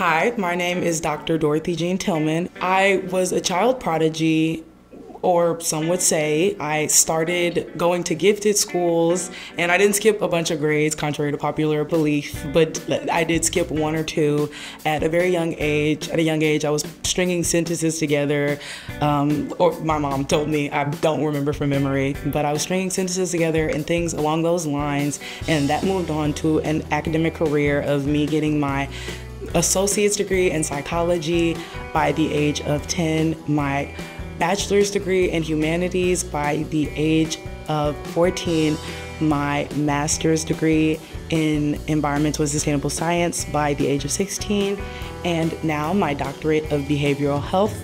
Hi, my name is Dr. Dorothy Jean Tillman. I was a child prodigy or some would say I started going to gifted schools and I didn't skip a bunch of grades, contrary to popular belief, but I did skip one or two at a very young age. At a young age, I was stringing sentences together, um, or my mom told me, I don't remember from memory, but I was stringing sentences together and things along those lines, and that moved on to an academic career of me getting my associate's degree in psychology by the age of 10, my bachelor's degree in humanities by the age of 14, my master's degree in environmental and sustainable science by the age of 16, and now my doctorate of behavioral health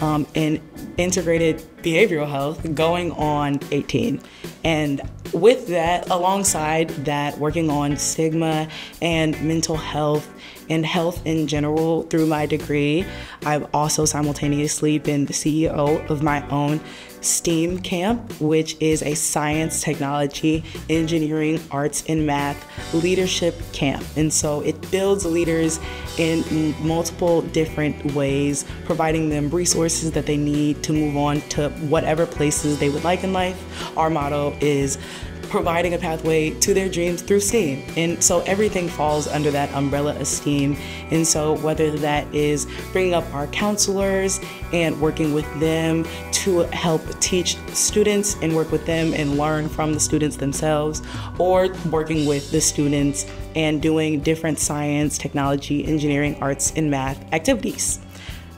um, in integrated behavioral health going on 18. And with that, alongside that, working on stigma and mental health and health in general through my degree, I've also simultaneously been the CEO of my own STEAM camp, which is a science, technology, engineering, arts, and math leadership camp. And so it builds leaders in multiple different ways, providing them resources that they need to move on to whatever places they would like in life. Our motto is providing a pathway to their dreams through STEAM. And so everything falls under that umbrella of STEAM. And so whether that is bringing up our counselors and working with them to help teach students and work with them and learn from the students themselves, or working with the students and doing different science, technology, engineering, arts, and math activities.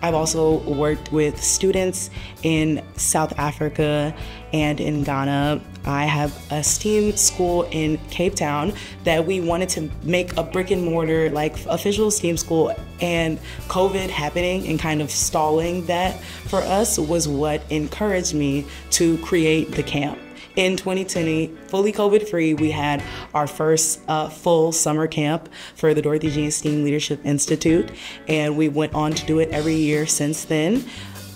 I've also worked with students in South Africa and in Ghana. I have a STEAM school in Cape Town that we wanted to make a brick and mortar, like official STEAM school, and COVID happening and kind of stalling that for us was what encouraged me to create the camp in 2020, fully COVID free, we had our first uh, full summer camp for the Dorothy Jean STEAM Leadership Institute, and we went on to do it every year since then,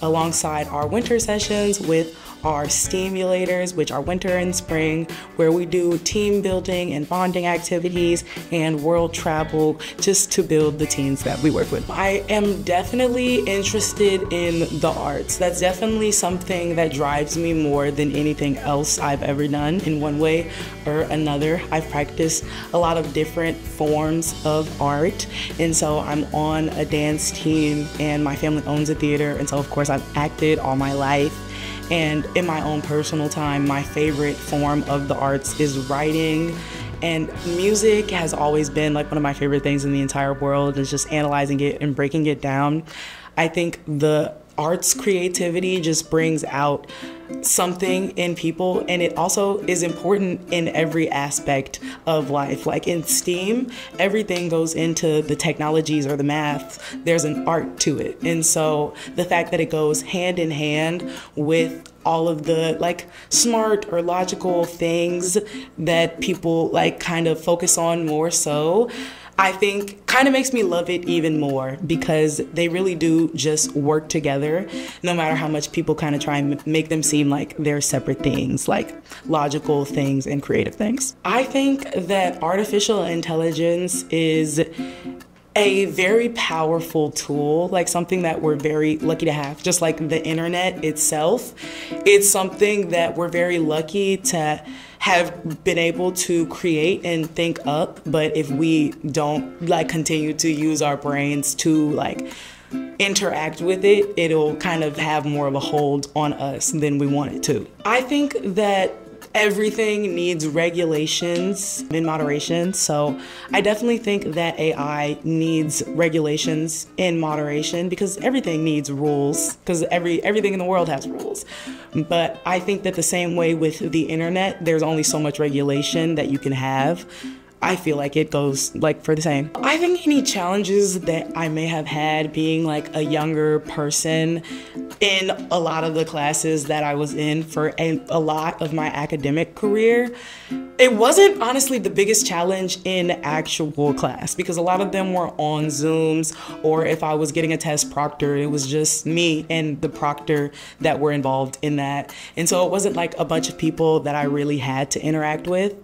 alongside our winter sessions with our stimulators, which are winter and spring, where we do team building and bonding activities and world travel just to build the teams that we work with. I am definitely interested in the arts. That's definitely something that drives me more than anything else I've ever done in one way or another. I've practiced a lot of different forms of art, and so I'm on a dance team, and my family owns a theater, and so of course I've acted all my life. And in my own personal time, my favorite form of the arts is writing. And music has always been like one of my favorite things in the entire world, is just analyzing it and breaking it down. I think the arts creativity just brings out something in people and it also is important in every aspect of life. Like in steam everything goes into the technologies or the math there's an art to it. And so the fact that it goes hand in hand with all of the like smart or logical things that people like kind of focus on more so I think kind of makes me love it even more because they really do just work together, no matter how much people kind of try and make them seem like they're separate things, like logical things and creative things. I think that artificial intelligence is a very powerful tool, like something that we're very lucky to have, just like the internet itself. It's something that we're very lucky to have been able to create and think up, but if we don't like continue to use our brains to like interact with it, it'll kind of have more of a hold on us than we want it to. I think that everything needs regulations in moderation. So I definitely think that AI needs regulations in moderation because everything needs rules because every everything in the world has rules. But I think that the same way with the internet, there's only so much regulation that you can have. I feel like it goes like for the same. I think any challenges that I may have had being like a younger person in a lot of the classes that I was in for a, a lot of my academic career, it wasn't honestly the biggest challenge in actual class because a lot of them were on Zooms or if I was getting a test proctor, it was just me and the proctor that were involved in that. And so it wasn't like a bunch of people that I really had to interact with.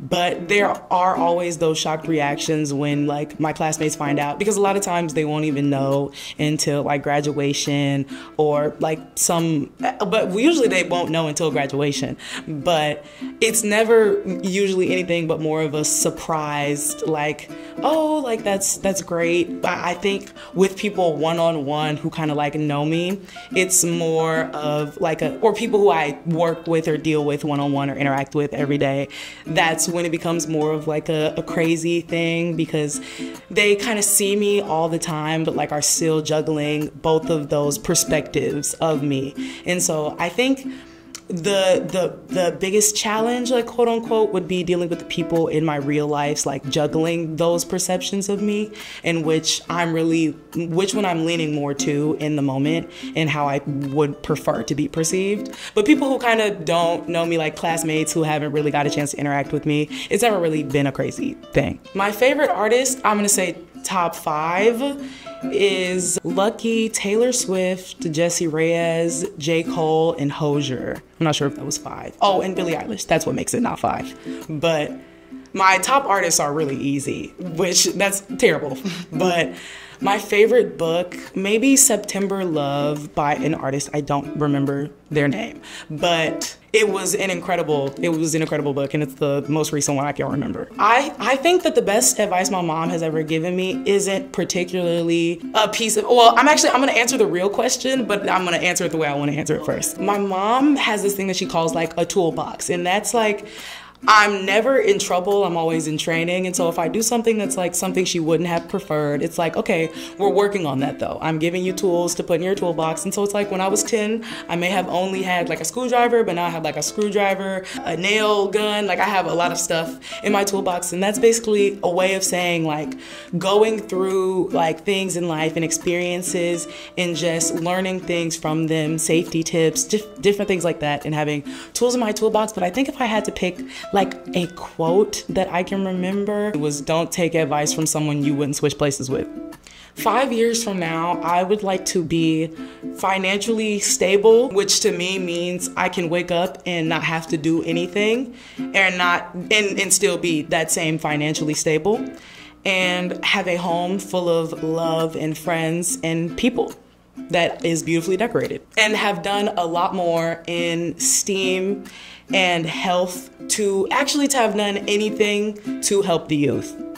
But there are always those shocked reactions when like my classmates find out because a lot of times they won't even know until like graduation or like some but usually they won't know until graduation. But it's never usually anything but more of a surprised like oh like that's that's great. But i think with people one-on-one who kind of like know me it's more of like a or people who i work with or deal with one-on-one or interact with every day that's when it becomes more of like a, a crazy thing because they kind of see me all the time, but like are still juggling both of those perspectives of me. And so I think the the the biggest challenge like quote unquote would be dealing with the people in my real lives like juggling those perceptions of me and which i'm really which one i'm leaning more to in the moment and how i would prefer to be perceived. But people who kind of don't know me like classmates who haven't really got a chance to interact with me it's never really been a crazy thing. My favorite artist i'm gonna say top five is Lucky, Taylor Swift, Jessie Reyez, J. Cole, and Hozier. I'm not sure if that was five. Oh, and Billie Eilish. That's what makes it not five. But my top artists are really easy, which that's terrible. but my favorite book, maybe September Love by an artist. I don't remember their name, but it was an incredible it was an incredible book and it's the most recent one i can remember i i think that the best advice my mom has ever given me isn't particularly a piece of well i'm actually i'm going to answer the real question but i'm going to answer it the way i want to answer it first my mom has this thing that she calls like a toolbox and that's like I'm never in trouble. I'm always in training. And so if I do something that's like something she wouldn't have preferred, it's like, okay, we're working on that though. I'm giving you tools to put in your toolbox. And so it's like when I was 10, I may have only had like a screwdriver, but now I have like a screwdriver, a nail gun. Like I have a lot of stuff in my toolbox. And that's basically a way of saying like going through like things in life and experiences and just learning things from them, safety tips, different things like that, and having tools in my toolbox. But I think if I had to pick like a quote that I can remember was don't take advice from someone you wouldn't switch places with. Five years from now, I would like to be financially stable, which to me means I can wake up and not have to do anything and not and, and still be that same financially stable and have a home full of love and friends and people that is beautifully decorated and have done a lot more in STEAM and health to actually to have done anything to help the youth.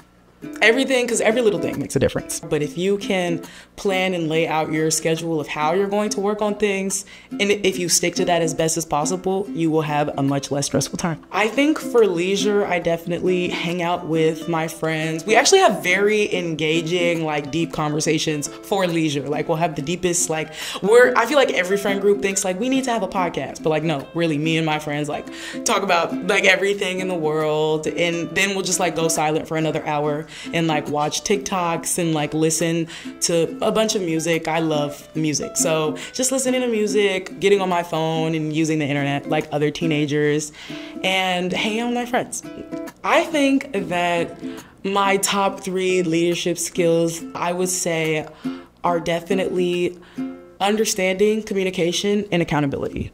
Everything, because every little thing makes a difference. But if you can plan and lay out your schedule of how you're going to work on things, and if you stick to that as best as possible, you will have a much less stressful time. I think for leisure, I definitely hang out with my friends. We actually have very engaging, like deep conversations for leisure. Like we'll have the deepest, like we're, I feel like every friend group thinks like we need to have a podcast, but like no, really me and my friends like talk about like everything in the world. And then we'll just like go silent for another hour and like watch TikToks and like listen to a bunch of music. I love music. So just listening to music, getting on my phone and using the internet like other teenagers and hanging out with my friends. I think that my top three leadership skills, I would say, are definitely understanding, communication, and accountability.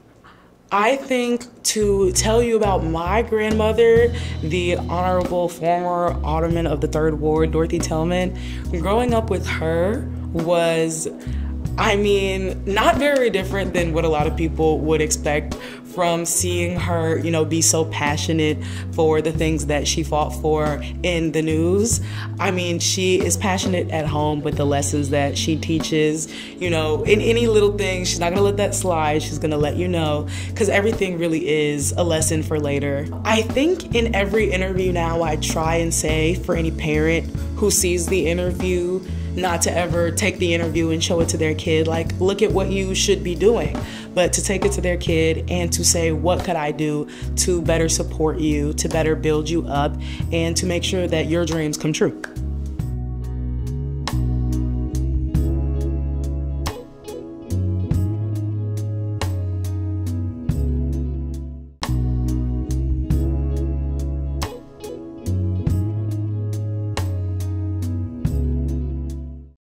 I think to tell you about my grandmother, the Honorable former Alderman of the Third Ward, Dorothy Tillman, growing up with her was I mean, not very different than what a lot of people would expect from seeing her, you know, be so passionate for the things that she fought for in the news. I mean, she is passionate at home with the lessons that she teaches, you know, in any little thing. She's not gonna let that slide. She's gonna let you know because everything really is a lesson for later. I think in every interview now, I try and say for any parent who sees the interview, not to ever take the interview and show it to their kid, like, look at what you should be doing, but to take it to their kid and to say, what could I do to better support you, to better build you up, and to make sure that your dreams come true.